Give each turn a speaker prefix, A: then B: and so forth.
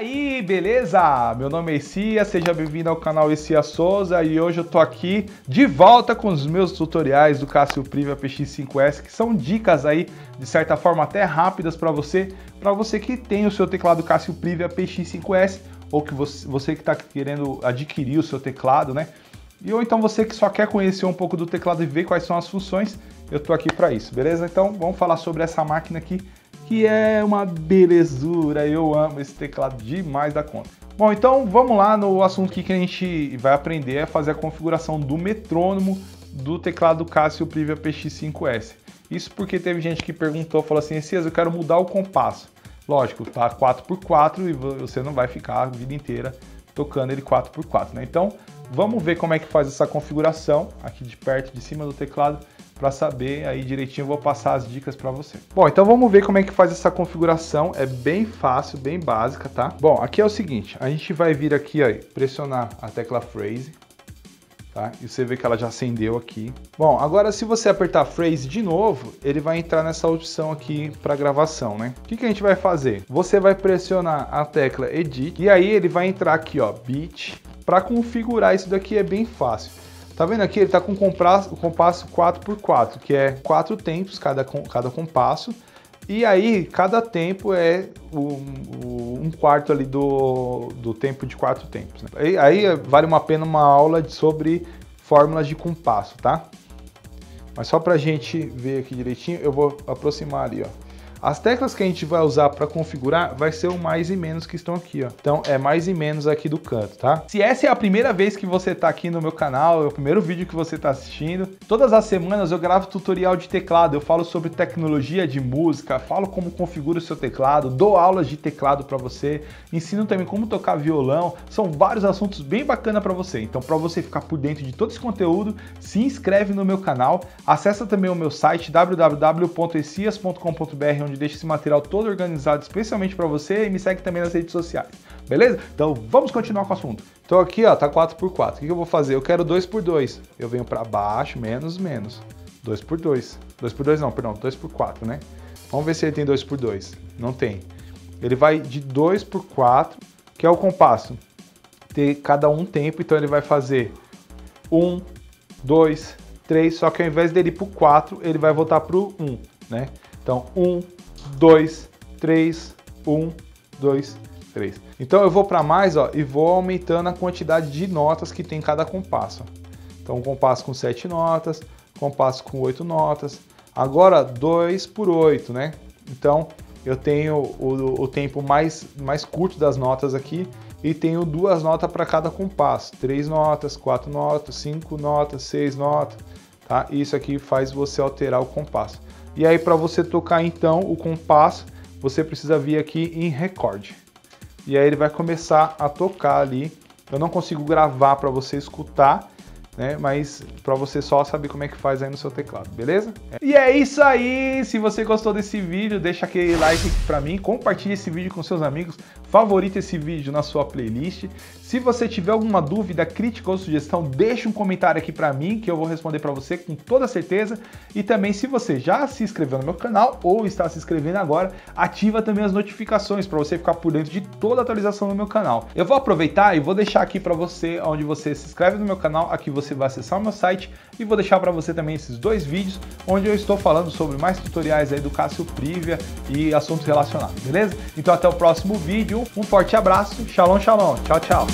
A: aí, beleza? Meu nome é Cia, seja bem-vindo ao canal Cia Souza e hoje eu tô aqui de volta com os meus tutoriais do Casio Privia PX5S, que são dicas aí, de certa forma até rápidas para você, para você que tem o seu teclado Casio Privia PX5S ou que você, você que está querendo adquirir o seu teclado, né? E ou então você que só quer conhecer um pouco do teclado e ver quais são as funções, eu tô aqui para isso, beleza? Então vamos falar sobre essa máquina aqui que é uma belezura. Eu amo esse teclado demais da conta. Bom, então vamos lá no assunto que a gente vai aprender é fazer a configuração do metrônomo do teclado Casio Privia PX5S. Isso porque teve gente que perguntou, falou assim, Cias, eu quero mudar o compasso. Lógico, tá 4x4 e você não vai ficar a vida inteira tocando ele 4x4, né? Então, vamos ver como é que faz essa configuração aqui de perto, de cima do teclado para saber aí direitinho, eu vou passar as dicas para você. Bom, então vamos ver como é que faz essa configuração, é bem fácil, bem básica, tá? Bom, aqui é o seguinte, a gente vai vir aqui, ó, pressionar a tecla Phrase, tá? E você vê que ela já acendeu aqui. Bom, agora se você apertar Phrase de novo, ele vai entrar nessa opção aqui para gravação, né? O que, que a gente vai fazer? Você vai pressionar a tecla Edit e aí ele vai entrar aqui, ó, Beat. Para configurar isso daqui é bem fácil. Tá vendo aqui? Ele tá com o compasso, o compasso 4x4, que é quatro tempos cada, cada compasso. E aí, cada tempo é um, um quarto ali do, do tempo de quatro tempos. Né? Aí, aí vale uma pena uma aula sobre fórmulas de compasso, tá? Mas só pra gente ver aqui direitinho, eu vou aproximar ali, ó. As teclas que a gente vai usar para configurar vai ser o mais e menos que estão aqui, ó. Então é mais e menos aqui do canto, tá? Se essa é a primeira vez que você está aqui no meu canal, é o primeiro vídeo que você está assistindo, todas as semanas eu gravo tutorial de teclado, eu falo sobre tecnologia de música, falo como configura o seu teclado, dou aulas de teclado para você, ensino também como tocar violão, são vários assuntos bem bacana para você. Então para você ficar por dentro de todo esse conteúdo, se inscreve no meu canal, acessa também o meu site www.ecias.com.br onde deixa esse material todo organizado especialmente para você e me segue também nas redes sociais, beleza? Então vamos continuar com o assunto. Então aqui ó, tá 4x4, o que eu vou fazer? Eu quero 2x2, eu venho para baixo, menos, menos, 2x2, 2x2 não, perdão, 2x4, né? Vamos ver se ele tem 2x2, não tem. Ele vai de 2 por 4, que é o compasso, ter cada um tempo, então ele vai fazer 1, 2, 3, só que ao invés dele ir pro 4, ele vai voltar pro 1, né? Então 1, 2, 3, 1, 2, 3. Então eu vou para mais ó, e vou aumentando a quantidade de notas que tem cada compasso. Então um compasso com 7 notas, compasso com 8 notas. Agora 2 por 8, né? Então eu tenho o, o tempo mais, mais curto das notas aqui e tenho duas notas para cada compasso. Três notas, quatro notas, cinco notas, seis notas, tá? Isso aqui faz você alterar o compasso. E aí para você tocar então o compasso, você precisa vir aqui em Record. E aí ele vai começar a tocar ali. Eu não consigo gravar para você escutar, né? Mas para você só saber como é que faz aí no seu teclado, beleza? E é isso aí! Se você gostou desse vídeo, deixa aquele like aqui para mim, compartilhe esse vídeo com seus amigos, favorita esse vídeo na sua playlist. Se você tiver alguma dúvida, crítica ou sugestão, deixa um comentário aqui para mim que eu vou responder para você com toda certeza. E também se você já se inscreveu no meu canal ou está se inscrevendo agora, ativa também as notificações para você ficar por dentro de toda a atualização no meu canal. Eu vou aproveitar e vou deixar aqui para você onde você se inscreve no meu canal, aqui você vai acessar o meu site e vou deixar para você também esses dois vídeos onde eu estou falando sobre mais tutoriais aí do Cássio Privia e assuntos relacionados, beleza? Então até o próximo vídeo, um forte abraço, shalom, shalom, tchau, tchau!